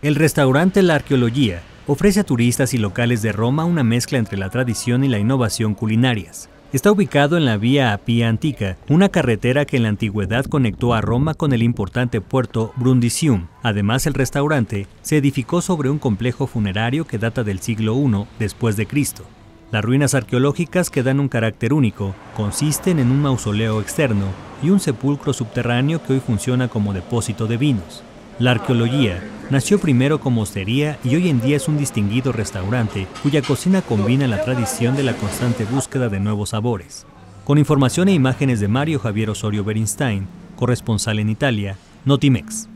El restaurante La Arqueología ofrece a turistas y locales de Roma una mezcla entre la tradición y la innovación culinarias. Está ubicado en la Vía Apia Antica, una carretera que en la antigüedad conectó a Roma con el importante puerto Brundisium. Además, el restaurante se edificó sobre un complejo funerario que data del siglo I después de Cristo. Las ruinas arqueológicas que dan un carácter único consisten en un mausoleo externo y un sepulcro subterráneo que hoy funciona como depósito de vinos. La arqueología nació primero como hostería y hoy en día es un distinguido restaurante cuya cocina combina la tradición de la constante búsqueda de nuevos sabores. Con información e imágenes de Mario Javier Osorio Berinstein, corresponsal en Italia, Notimex.